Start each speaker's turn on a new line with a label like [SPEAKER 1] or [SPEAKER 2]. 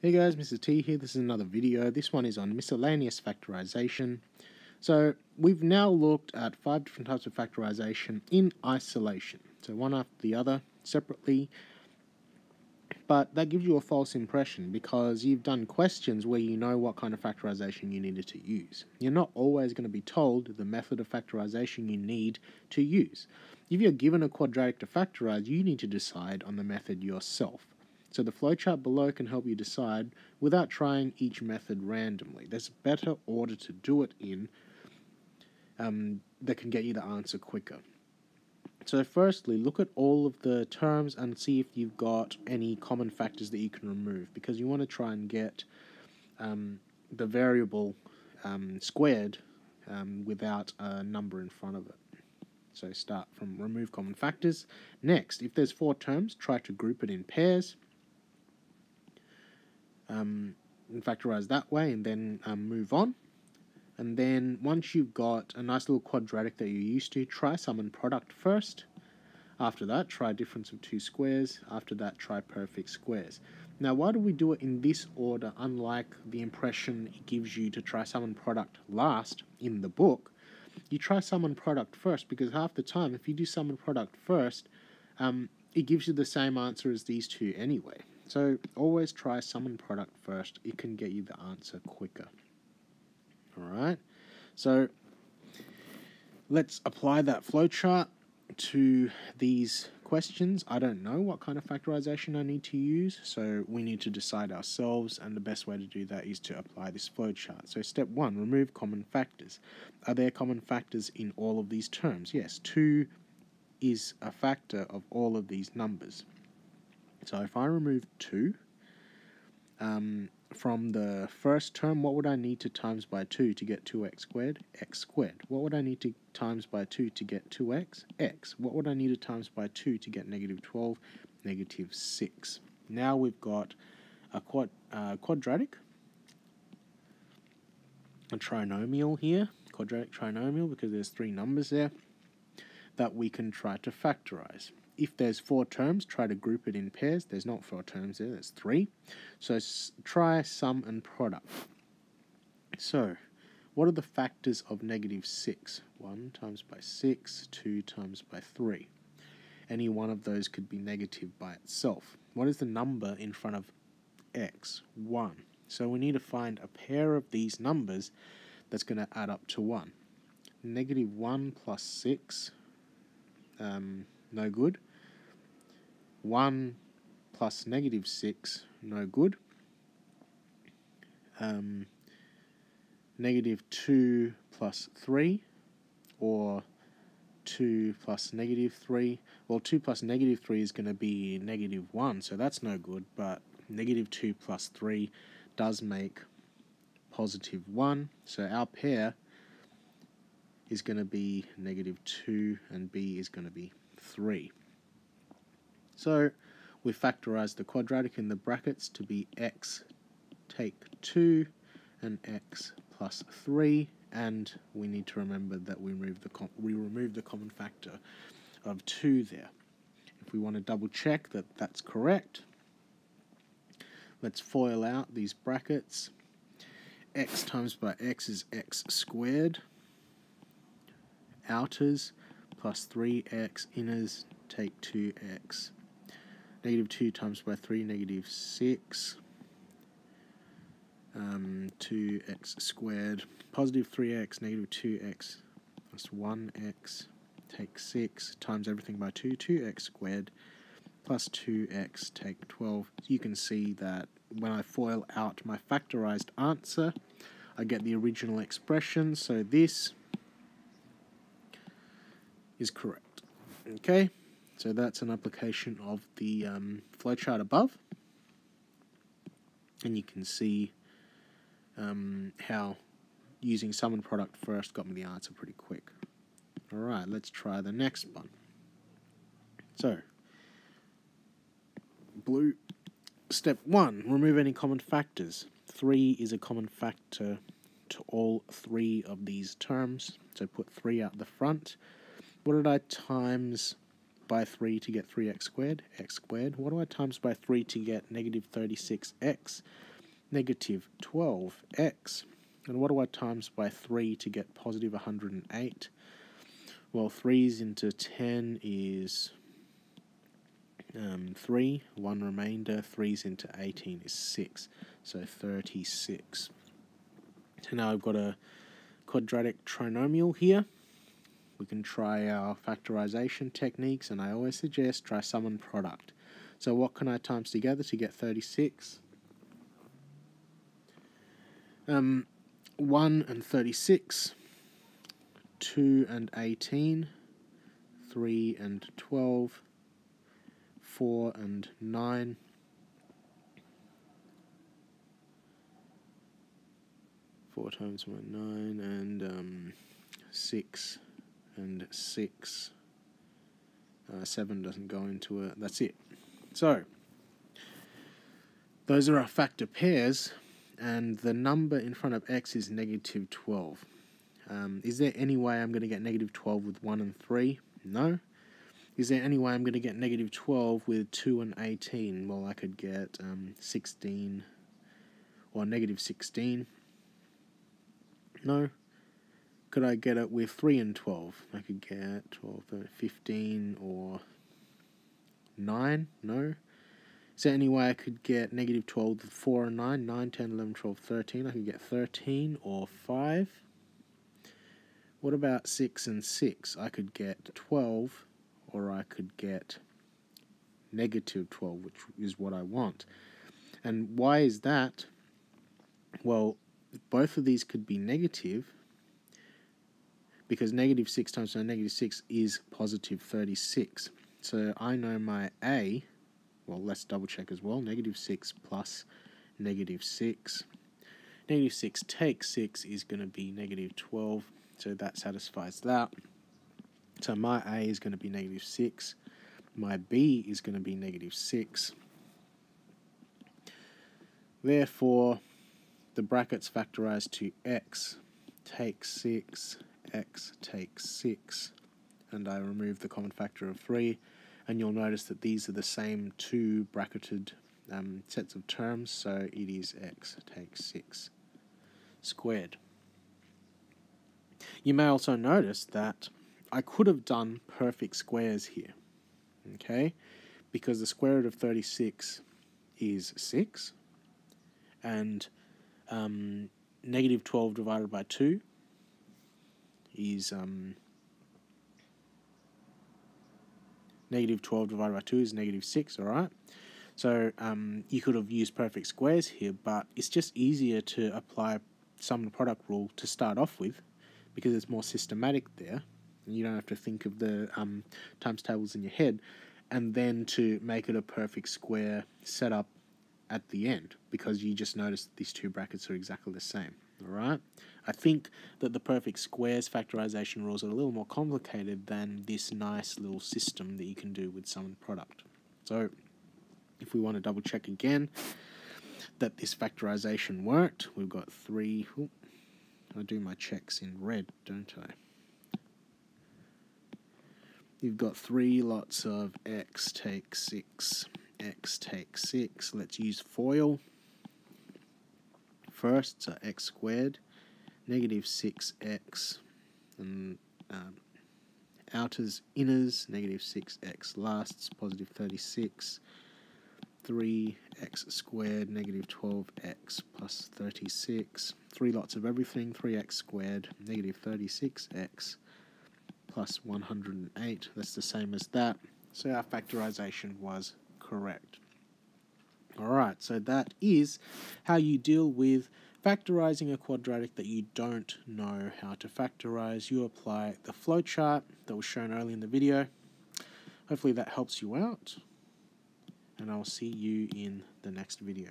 [SPEAKER 1] Hey guys, Mr. T here. This is another video. This one is on miscellaneous factorization. So we've now looked at five different types of factorization in isolation. So one after the other, separately. But that gives you a false impression because you've done questions where you know what kind of factorization you needed to use. You're not always going to be told the method of factorization you need to use. If you're given a quadratic to factorize, you need to decide on the method yourself. So the flowchart below can help you decide without trying each method randomly. There's a better order to do it in um, that can get you the answer quicker. So firstly, look at all of the terms and see if you've got any common factors that you can remove because you want to try and get um, the variable um, squared um, without a number in front of it. So start from remove common factors. Next, if there's four terms, try to group it in pairs um, and factorize that way and then um, move on. And then once you've got a nice little quadratic that you're used to, try sum and product first. After that, try difference of two squares. After that, try perfect squares. Now, why do we do it in this order, unlike the impression it gives you to try sum and product last in the book? You try sum and product first because half the time, if you do sum and product first, um, it gives you the same answer as these two anyway. So always try sum and product first. It can get you the answer quicker. Alright, so let's apply that flowchart to these questions. I don't know what kind of factorization I need to use, so we need to decide ourselves, and the best way to do that is to apply this flowchart. So step one, remove common factors. Are there common factors in all of these terms? Yes, 2 is a factor of all of these numbers. So if I remove 2 um, from the first term, what would I need to times by 2 to get 2x squared? x squared. What would I need to times by 2 to get 2x? x. What would I need to times by 2 to get negative 12? Negative 6. Now we've got a quad, uh, quadratic, a trinomial here, quadratic trinomial because there's three numbers there that we can try to factorize if there's four terms, try to group it in pairs. There's not four terms there, there's three. So try sum and product. So, what are the factors of negative 6? 1 times by 6, 2 times by 3. Any one of those could be negative by itself. What is the number in front of x? 1. So we need to find a pair of these numbers that's going to add up to 1. Negative 1 plus 6, um, no good. 1 plus negative 6, no good. Um, negative 2 plus 3, or 2 plus negative 3. Well, 2 plus negative 3 is going to be negative 1, so that's no good, but negative 2 plus 3 does make positive 1, so our pair is going to be negative 2 and b is going to be 3. So we factorize the quadratic in the brackets to be x take 2 and x plus 3 and we need to remember that we remove the we remove the common factor of 2 there. If we want to double check that that's correct, let's FOIL out these brackets. x times by x is x squared. Outers plus 3x inners take 2x negative 2 times by 3, negative 6, um, 2x squared, positive 3x, negative 2x, plus 1x, take 6, times everything by 2, 2x squared, plus 2x, take 12. You can see that when I FOIL out my factorized answer, I get the original expression, so this is correct. Okay? So that's an application of the um, flowchart above. And you can see um, how using sum and product first got me the answer pretty quick. Alright, let's try the next one. So, blue, step one, remove any common factors. 3 is a common factor to all three of these terms. So put 3 out the front. What did I times by 3 to get 3x squared, x squared. What do I times by 3 to get negative 36x? negative 12x. And what do I times by 3 to get positive 108? Well, 3's into 10 is um, 3, 1 remainder, 3's into 18 is 6, so 36. So now I've got a quadratic trinomial here. We can try our factorization techniques, and I always suggest try sum and product. So what can I times together to get 36? Um, 1 and 36, 2 and 18, 3 and 12, 4 and 9, Four times one nine and um, six and six. Uh, seven doesn't go into it. That's it. So those are our factor pairs, and the number in front of x is negative 12. Um, is there any way I'm going to get negative 12 with 1 and 3? No. Is there any way I'm going to get negative 12 with 2 and 18? Well, I could get um, 16 or negative 16. No. Could I get it with 3 and 12? I could get 12, 13, 15 or 9? No. Is there any way I could get negative 12 with 4 and 9? 9, 10, 11, 12, 13. I could get 13 or 5. What about 6 and 6? I could get 12 or I could get negative 12, which is what I want. And why is that? Well, both of these could be negative because negative 6 times negative 6 is positive 36. So I know my A, well, let's double check as well. Negative 6 plus negative 6. Negative 6 take 6 is going to be negative 12, so that satisfies that. So my A is going to be negative 6. My B is going to be negative 6. Therefore, the brackets factorize to x take 6, x take 6, and I remove the common factor of 3, and you'll notice that these are the same two bracketed um, sets of terms, so it is x take 6 squared. You may also notice that I could have done perfect squares here, okay, because the square root of 36 is 6, and um, negative 12 divided by 2 is um, negative 12 divided by 2 is negative 6, alright? So um, you could have used perfect squares here, but it's just easier to apply sum and product rule to start off with because it's more systematic there. And you don't have to think of the um, times tables in your head. And then to make it a perfect square setup at the end because you just notice these two brackets are exactly the same. All right. I think that the perfect squares factorization rules are a little more complicated than this nice little system that you can do with sum product. So if we want to double check again that this factorization worked, we've got three. I do my checks in red, don't I? You've got three lots of x take 6 x takes 6. Let's use FOIL first, so x squared, negative 6x, and um, outers, inners, negative 6x lasts, positive 36, 3x squared, negative 12x plus 36, three lots of everything, 3x squared, negative 36x plus 108, that's the same as that. So our factorization was correct. Alright, so that is how you deal with factorizing a quadratic that you don't know how to factorize. You apply the flowchart that was shown earlier in the video. Hopefully that helps you out, and I'll see you in the next video.